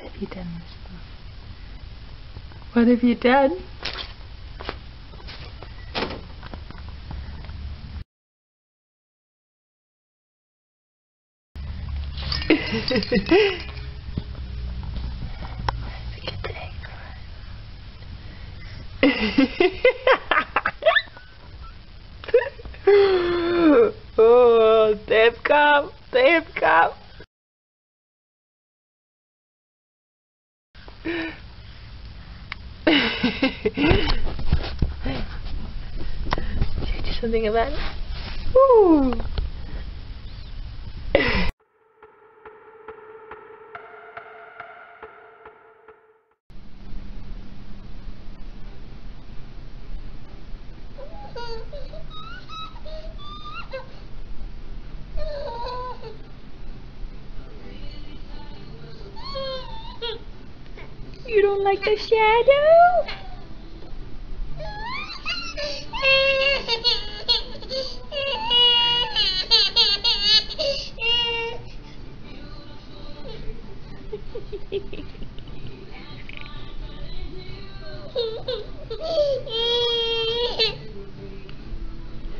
What have you done? What have you done? oh, they've come. Should I do something about it? Ooh. You don't like the shadow?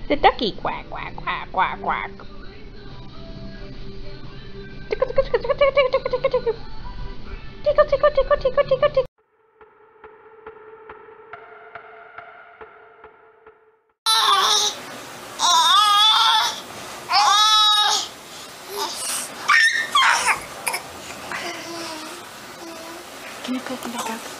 the ducky quack quack quack quack quack. Tickle, tickle, tickle, tickle, tickle, tickle. Can you go from the dark?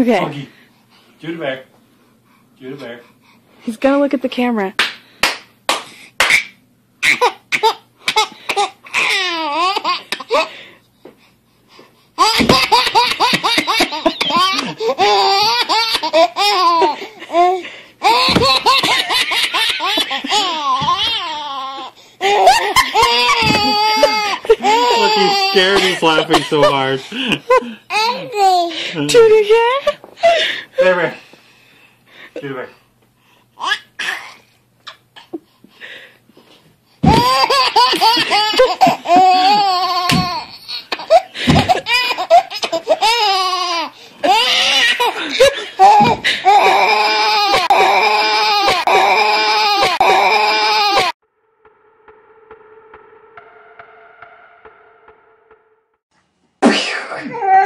Okay. Foggy. Do the back. Do the back. He's gonna look at the camera. Laughing so hard. Do it again. Do the back. Do the back. Caralho!